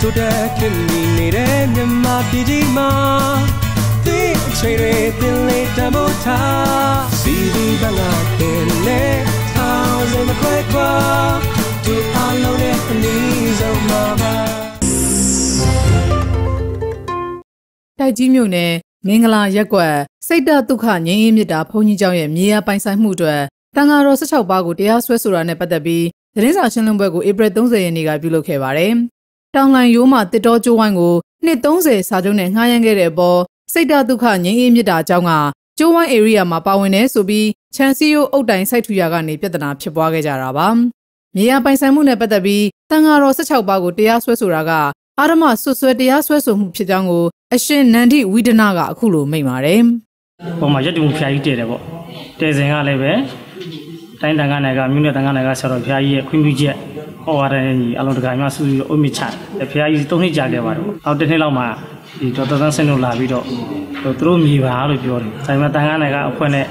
ချိုးတက်ခင်မိနေတဲ့မြန်မာပြည်ကြီးမှာသင်အချိန်တွေသင်လေးတမို့ထားစီဒီကငါတင်နေထောင်စမခွဲခွာဒီအလုံးနဲ့အနည်းဆုံးမှာပါတိုက်ကြီးမြို့နယ်မင်္ဂလာရက်ကွက်စိတ်တဒုက္ခငြိမ်းအေးမြစ်တာဘုန်းကြီးကျောင်းရဲ့မြေယာပိုင်ဆိုင်မှုအတွက်တန်ဃာတော်16ပါးကိုတရားစွဲဆိုတာနဲ့ပတ်သက်ပြီးသတင်းစာရှင်းလင်းပွဲကိုဧပြီ30ရက်နေ့ကပြုလုပ်ခဲ့ပါတယ်။ တောင်လှန်ရိုးမှတစ်တော်ကျိုးဝိုင်းကိုနှစ်30စာချုပ်နဲ့ငှားရမ်းခဲ့တဲ့အပေါ်စိတ်တဒုက္ခငြိမ်းအေးမြစ်တာအကြောင်းကကျိုးဝိုင်း area မှာပါဝင်နေဆိုပြီးချန်စီယိုအုတ်တိုင်စိုက်ထူရာကနေပြဿနာဖြစ်ပွားခဲ့ကြတာပါ။မြေယာပိုင်ဆိုင်မှုနဲ့ပတ်သက်ပြီးတန်ဃာတော်16ပါးကိုတရားစွဲဆိုတာကအာရမဆွဆွဲတရားစွဲဆိုမှုဖြစ်ကြောင်းကိုအရှင်နန္ဒီဝိဒနာကအခုလိုမိန့်ပါတယ်။ဟိုမှာရက်တူဖျားကြီးတည်တယ်ပေါ့တည်စဉ်ကလည်းပဲတိုင်းတန်ခါနယ်ကမြို့နယ်တန်ခါနယ်ကဆရာတော်ဖျားကြီးရဲ့ခွင့်ပြုချက် ဟောရတဲ့ညီအလုံးတကာများစုပြီးတော့အုတ်မြချတယ်ဖျားကြီး၃နှစ်ကြာခဲ့ပါတယ်ပေါ့နောက်တစ်နှစ်လောက်မှဒီဒေါက်တာသန်းစင်တို့လာပြီးတော့သူတို့မြေပါလို့ပြောတယ်ဆိုင်မှာတန်ခါနယ်ကအဖွဲ့နဲ့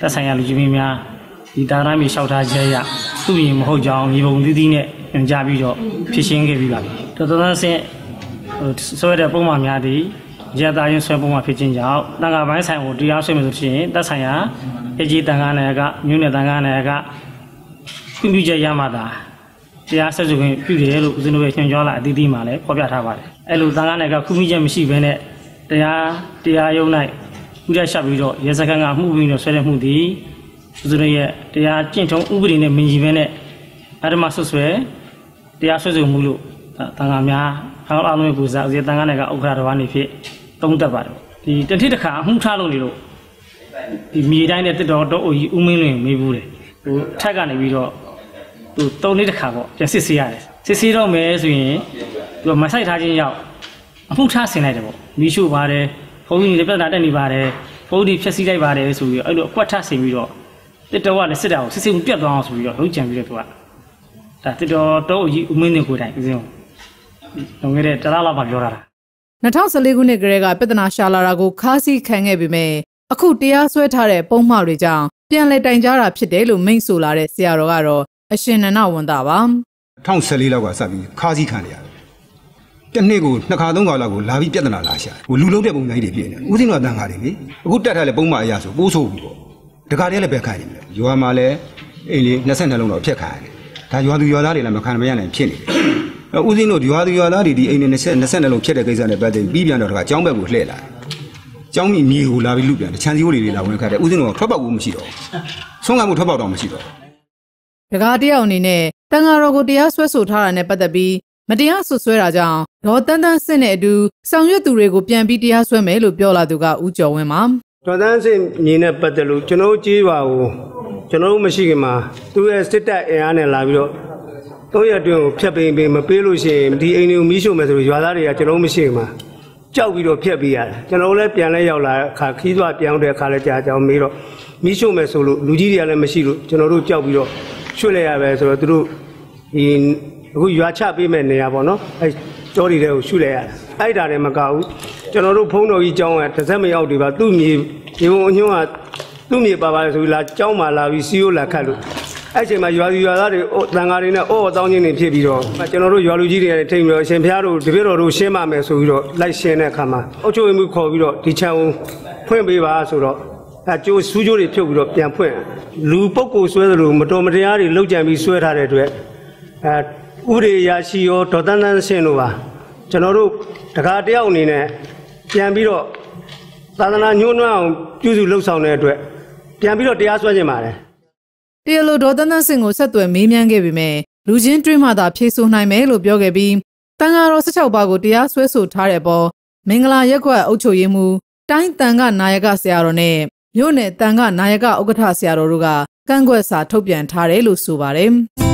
သက်ဆိုင်ရာလူကြီးမင်းများဒီတာရမြေလျှောက်ထားချက်ရသူ့ရင်မဟုတ်ကြောင်းမြေပုံသီးသီးနဲ့ညွှန်ကြားပြီးတော့ဖြစ်ရှင်းခဲ့ပြီးပါပြီဒေါက်တာသန်းစင်ဟိုဆွဲတဲ့ပုံမှန်များသည်ရတာရင်ဆွဲပုံမှန်ဖြစ်ခြင်းကြောင့်တန်ခါပိုင်းဆိုင်ကိုတရားဆွဲမယ်ဆိုရင်သက်ဆိုင်ရာအကြီးတန်ခါနယ်ကမြို့နယ်တန်ခါနယ်ကခွင့်ပြုချက်ရမှသာ တရားဆက်စုခွင့်ပြုတယ်လို့ဦးဇင်းတို့ရဲ့ညွှန်ကြားလာအသီးသီးမှာလည်းဖော်ပြထားပါတယ်အဲ့လိုတန်ခါနယ်ကခွင့်ပြုချက်မရှိဘဲနဲ့တရားတရားရုံး၌ဥဒရှပ်ပြီးတော့ရဲစခန်းကမှုပြီးတော့ဆွဲတဲ့မှုသည်ဦးဇင်းတို့ရဲ့တရားကျင့်ထုံးဥပဒေနဲ့မင်ကြီးဘဲနဲ့အဓမ္မဆွဆွဲတရားဆွဲဆိုမှုလို့တန်ခါများခေါင်းအားလုံးကိုစားဦးဇင်းတန်ခါနယ်ကဥက္ကဋ္ဌတော်ကနေဖြစ်သုံးသက်ပါတယ်ဒီတစ်ထိတစ်ခါအမှုထားလို့နေလို့ဒီမြေတိုင်းနဲ့တစ်တော်တော့အိုကြီးဦးမင်းလွင်မေးဘူးတယ်ဟိုထက်ကနေပြီးတော့ သူသုံးလေးတစ်ခါပေါ့ပြန်စစ်ဆေးရတယ်စစ်ဆေးတော့မယ်ဆိုရင်သူမဆိုင်ထားခြင်းရောက်အမှုထားဆင်လိုက်တယ်ပေါ့မီးရှို့ပါတယ်ဘုန်းကြီးတွေပြဿနာတက်နေပါတယ်ဘုန်းကြီးဖြက်စီးလိုက်ပါတယ်ဆိုပြီးအဲ့လိုအကွက်ထဆင်ပြီးတော့တစ်တော်ကလည်းစစ်တာကိုစစ်စစ်ပြတ်သွားအောင်ဆိုပြီးတော့လုံးကြံပြီးတော့သူကဒါတစ်တော်တော့အိုကြီးဦးမင်းလွင်ကိုယ်တိုင်ဦးစင်းလုံခဲ့တဲ့တလားလောက်မှပြောတာလား2014ခုနှစ်ကတည်းကပြဿနာရှာလာတာကိုခါးစီခံခဲ့ပေမဲ့အခုတရားစွဲထားတဲ့ပုံမှားတွေကြောင့်ပြန်လည်တိုင်ကြားတာဖြစ်တယ်လို့မိန့်ဆိုလာတဲ့ဆရာတော်ကတော့ အရှင်နန္ဒဝန်တာပါ2014လောက်ကစပြီးခါးစည်းခံရတယ်။တစ်နှစ်ကိုနှစ်ခါသုံးခါလောက်ကိုလာပြီးပြဿနာလာရှာ။ဟိုလူလုံးတဲ့ပုံစံကြီးတွေဖြစ်နေ။ဦးစင်းတို့ကတန်ခါတွေလေ။အခုတက်ထားတဲ့ပုံမှန်အရာဆိုပိုးဆိုးဘူးပေါ့။တခါတည်းလည်းပဲခံနေတယ်။ရွာမှာလည်းအိမ်လေး22လုံးတော့ဖျက်ခံရတယ်။ဒါရွာသူရွာသားတွေလည်းမခံမရနိုင်ဖြစ်နေတယ်။အဲဦးစင်းတို့ရွာသူရွာသားတွေဒီအိမ်လေး20 22လုံးဖျက်တဲ့ကိစ္စနဲ့ပတ်သက်ပြီးပြန်တော့တခါကျောင်းဘက်ကိုလှည့်လာတယ်။ကျောင်းကြီးမြေကိုလာပြီးလူပြန်တယ်။ခြံစည်းရိုးတွေလာဝင်ခတ်တယ်။ဦးစင်းတို့ကထွက်ပေါက်ကိုမရှိတော့ဘူး။ဆုံးကမှုထွက်ပေါက်တော့မရှိတော့ဘူး။ ဒကာတယောက်အနေနဲ့တန်ဃာတော်ကိုတရားစွဲဆိုထားတာနဲ့ပတ်သက်ပြီးမတရားဆွဆွဲတာကြောင့်ဒေါ်တန်းတန်းစင့်တဲ့အတူဆောင်ရွက်သူတွေကိုပြန်ပြီးတရားစွဲမယ်လို့ပြောလာသူကဦးကျော်ဝင်းပါတော်တန်းစင်မြင်နဲ့ပတ်သက်လို့ကျွန်တော်တို့ကြေးပါကိုကျွန်တော်တို့မရှိခင်မှာသူရဲ့စစ်တပ်အင်အားနဲ့လာပြီးတော့သုံးရက်တွင်းကိုဖျက်ပင်ပင်မပေးလို့ရှိရင်ဒီအိမ်တွေကိုမီးရှို့မယ်ဆိုလို့ရွာသားတွေကကျွန်တော်တို့မရှိခင်မှာကြောက်ပြီးတော့ဖျက်ပေးရတယ်ကျွန်တော်တို့လည်းပြန်လဲရောက်လာအခါခီးသွားပြောင်းတဲ့အခါလဲကြာကြောင်မေးတော့မီးရှို့မယ်ဆိုလို့လူကြီးတွေကလည်းမရှိလို့ကျွန်တော်တို့ကြောက်ပြီးတော့ ရွှေ့လိုက်ရပဲဆိုတော့သူတို့ဒီအခုရွာချပေးမဲ့နေရာပေါ့နော်အဲကြောတွေတွေကိုရွှေ့လိုက်ရတယ်အဲ့ဒါလည်းမကဘူးကျွန်တော်တို့ဖုံးတော်ကြီးကျောင်းကတစ်စက်မရောက်တွေပါသူ့မြေဒီဘုံအညွန့်ကသူ့မြေပါပါလေဆိုပြီးလာကျောင်းမှာလာပြီးစီယိုလာခတ်လို့အဲ့အချိန်မှာရွာသူရွာသားတွေအိုတန်ဃာတွေနဲ့အော်တောင်းချင်းတွေဖြစ်ပြီးတော့ကျွန်တော်တို့ရွာလူကြီးတွေနဲ့ထိတ်ပြီးတော့အရှင်ဘုရားတို့တပည့်တော်တို့ရှင်းပါမယ်ဆိုပြီးတော့လိုက်ရှင်းတဲ့အခါမှာအုတ်ချုပ်မှုခေါ်ပြီးတော့ဒီချံကိုဖွင့်ပေးပါဆိုတော့ အဲကျိုးစူးကျိုးတွေဖြုတ်ပြီးတော့ပြန်ဖွင့်လူပုတ်ကိုဆွဲသလိုမတော်မတရားတွေလောက်ကြံပြီးဆွဲထားတဲ့အတွက်အဲဥရိယာရှိရောဒေါ်တန်းတန်းဆင်းတို့ပါကျွန်တော်တို့တကားတယောက်အနေနဲ့ပြန်ပြီးတော့သာသနာညှိုးနှွမ်းအောင်ပြုစုလှုပ်ဆောင်တဲ့အတွက်ပြန်ပြီးတော့တရားစွဲခြင်းပါတယ်တရားလိုဒေါ်တန်းတန်းစင့်ကိုဆက်သွယ်မေးမြန်းခဲ့ပေမဲ့လူချင်းတွင်းမှသာဖြေဆိုနိုင်မယ်လို့ပြောခဲ့ပြီးတန်ဃာတော်16ပါးကိုတရားစွဲဆိုထားတဲ့ပေါ်မင်္ဂလာရက်ကွက်အုပ်ချုပ်ရေးမှူးတိုင်းတန်ခနာယကဆရာတော်နဲ့ မြို့နယ်တန်ခနာယကဥက္ကဋ္ဌဆရာတော်တို့ကကန့်ကွက်စာထုတ်ပြန်ထားတယ်လို့ဆိုပါတယ်။